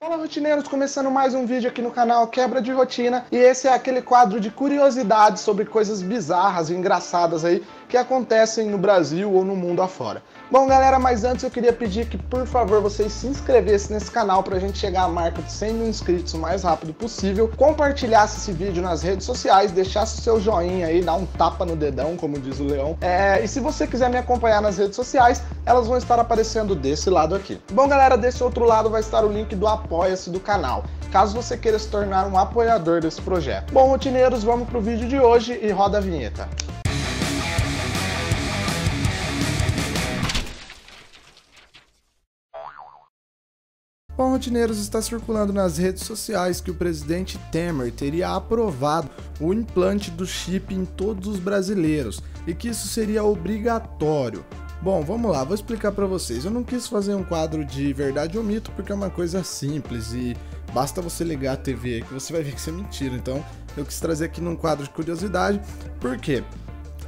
Fala rotineiros, começando mais um vídeo aqui no canal Quebra de Rotina. E esse é aquele quadro de curiosidades sobre coisas bizarras e engraçadas aí que acontecem no Brasil ou no mundo afora. Bom galera, mas antes eu queria pedir que por favor vocês se inscrevessem nesse canal para a gente chegar à marca de 100 mil inscritos o mais rápido possível, compartilhasse esse vídeo nas redes sociais, deixasse o seu joinha aí, dar um tapa no dedão, como diz o Leão. É, e se você quiser me acompanhar nas redes sociais, elas vão estar aparecendo desse lado aqui. Bom galera, desse outro lado vai estar o link do apoia-se do canal caso você queira se tornar um apoiador desse projeto. Bom, rotineiros, vamos pro vídeo de hoje e roda a vinheta. Bom, rotineiros, está circulando nas redes sociais que o presidente Temer teria aprovado o implante do chip em todos os brasileiros e que isso seria obrigatório. Bom, vamos lá, vou explicar para vocês. Eu não quis fazer um quadro de verdade ou mito porque é uma coisa simples e basta você ligar a TV que você vai ver que isso é mentira. Então, eu quis trazer aqui num quadro de curiosidade. Por quê?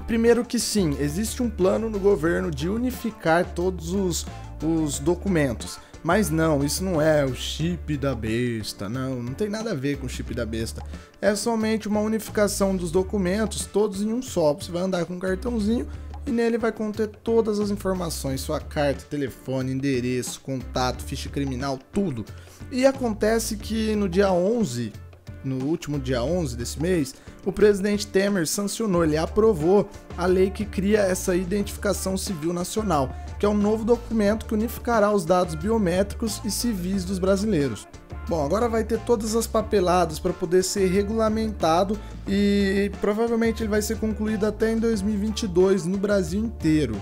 Primeiro que sim, existe um plano no governo de unificar todos os, os documentos. Mas não, isso não é o chip da besta, não, não tem nada a ver com o chip da besta. É somente uma unificação dos documentos, todos em um só. Você vai andar com um cartãozinho e nele vai conter todas as informações, sua carta, telefone, endereço, contato, ficha criminal, tudo. E acontece que no dia 11, no último dia 11 desse mês, o presidente Temer sancionou, ele aprovou a lei que cria essa identificação civil nacional, que é um novo documento que unificará os dados biométricos e civis dos brasileiros. Bom, agora vai ter todas as papeladas para poder ser regulamentado e provavelmente ele vai ser concluído até em 2022 no Brasil inteiro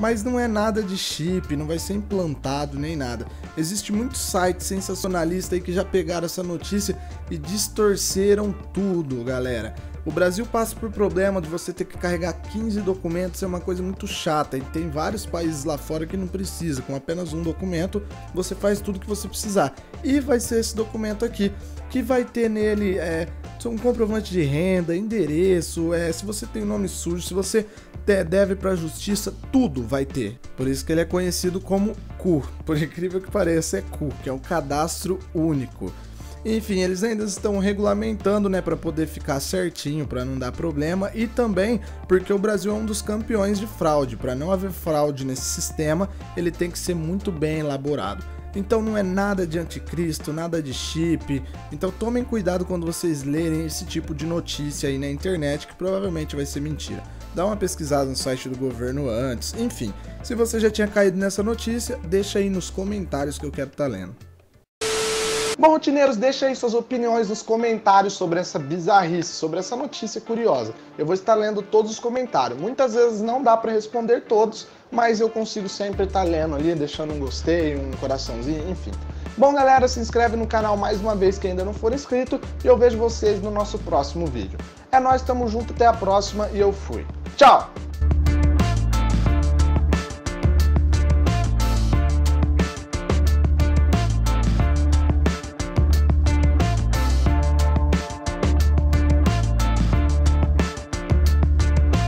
mas não é nada de chip, não vai ser implantado nem nada. Existe muitos sites sensacionalistas aí que já pegaram essa notícia e distorceram tudo, galera. O Brasil passa por problema de você ter que carregar 15 documentos, é uma coisa muito chata. E tem vários países lá fora que não precisa, com apenas um documento você faz tudo que você precisar. E vai ser esse documento aqui, que vai ter nele é, um comprovante de renda, endereço, é, se você tem nome sujo, se você deve para a justiça, tudo vai ter. Por isso que ele é conhecido como CU. Por incrível que pareça, é CU, que é um cadastro único. Enfim, eles ainda estão regulamentando, né, para poder ficar certinho, para não dar problema e também porque o Brasil é um dos campeões de fraude. Para não haver fraude nesse sistema, ele tem que ser muito bem elaborado. Então não é nada de anticristo, nada de chip. Então tomem cuidado quando vocês lerem esse tipo de notícia aí na internet, que provavelmente vai ser mentira. Dá uma pesquisada no site do governo antes. Enfim, se você já tinha caído nessa notícia, deixa aí nos comentários que eu quero estar tá lendo. Bom, rotineiros, deixa aí suas opiniões nos comentários sobre essa bizarrice, sobre essa notícia curiosa. Eu vou estar lendo todos os comentários. Muitas vezes não dá para responder todos, mas eu consigo sempre estar lendo ali, deixando um gostei, um coraçãozinho, enfim. Bom, galera, se inscreve no canal mais uma vez que ainda não for inscrito e eu vejo vocês no nosso próximo vídeo. É nós, tamo junto, até a próxima e eu fui. Tchau!